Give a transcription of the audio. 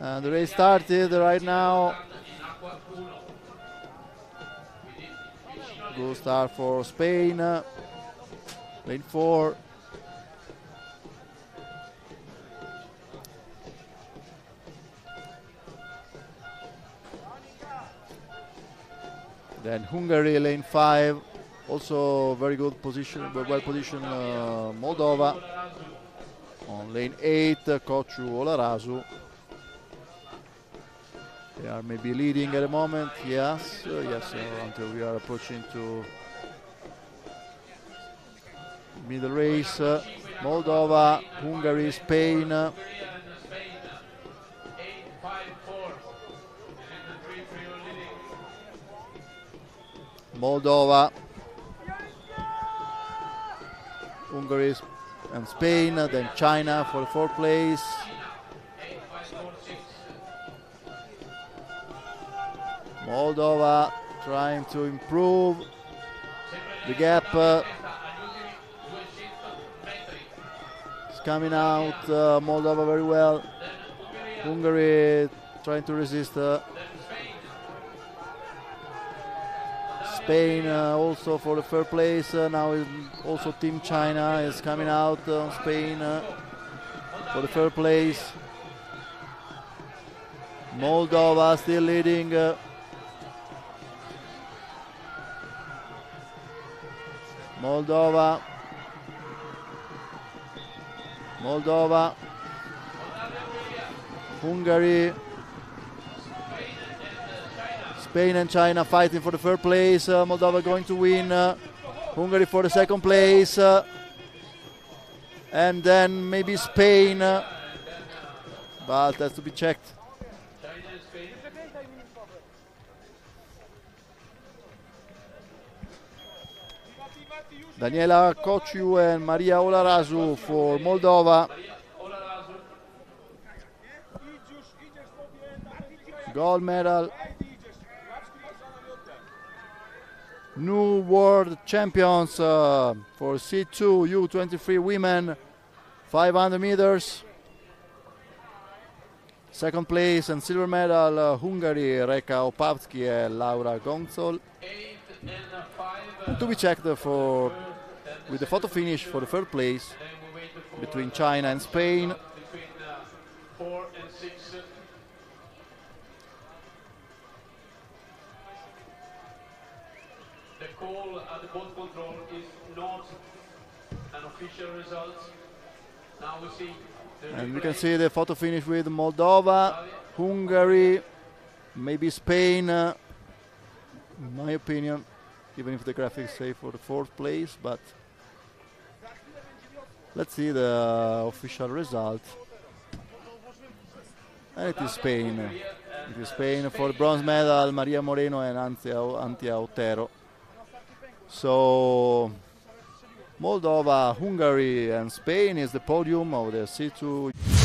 And the race started right now. Good start for Spain. Lane four. Then Hungary, lane five. Also very good position, well positioned uh, Moldova. On lane eight, uh, Cociu Olarasu. They are maybe leading at the moment. Yes, uh, yes, uh, until we are approaching to middle race. Uh, Moldova, Hungary, Spain. uh, Moldova, Hungary and Spain, then China for the fourth place. Moldova trying to improve the gap. Uh, it's coming out uh, Moldova very well. Hungary trying to resist. Uh, Spain uh, also for the third place. Uh, now also Team China is coming out uh, on Spain for the third place. Moldova still leading. Moldova. Moldova. Hungary. Spain and China fighting for the third place. Uh, Moldova going to win. Uh, Hungary for the second place. Uh, and then maybe Spain. uh, but that's to be checked. Daniela Cociu and Maria Olarasu for Moldova. Gold medal. New world champions uh, for C2 U23 women 500 meters. Second place and silver medal uh, Hungary Reka Opavszky and Laura Gönczöl. To be checked for with the photo finish for the third place between China and Spain. and. The call at the boat control is not an official result. Now we see And we can see the photo finish with Moldova, Hungary, maybe Spain. uh, in my opinion, even if the graphics say for the fourth place, but let's see the official result. And it is Spain. It is Spain for the bronze medal, Maria Moreno and Antia Otero. So Moldova, Hungary, and Spain is the podium of the C2